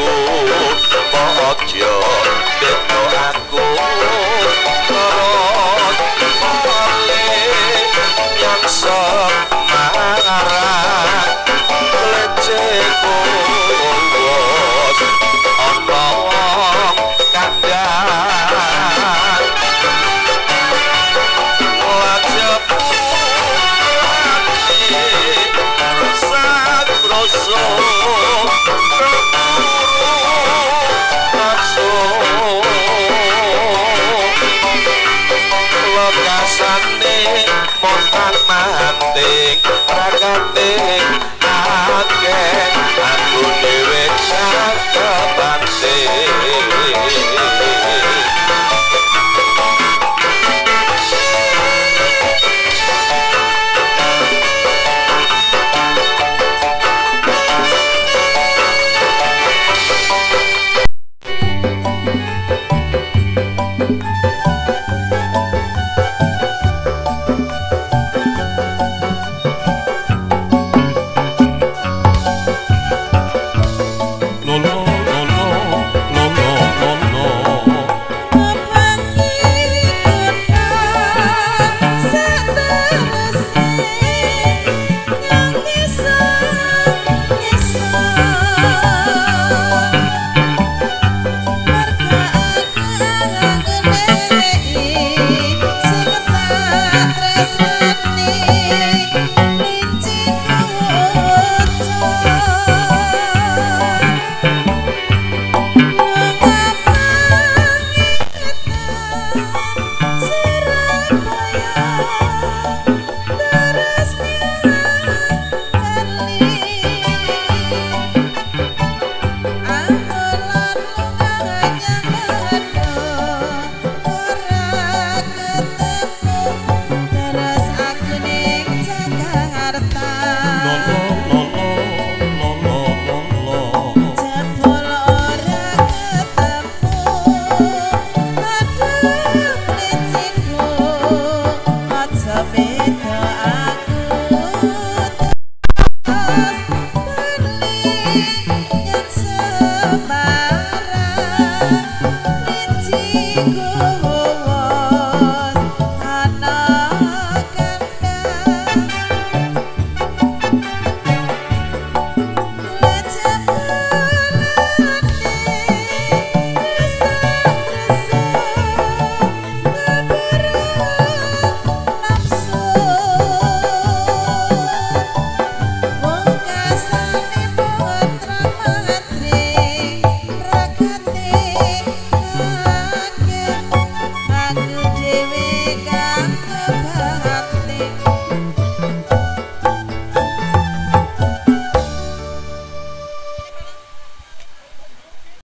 aku Mojo Beto aku. Terus Mole Yang semarang Leceko Bos Ono Kandang Wajah Rusak Rosso Lokasane montan manting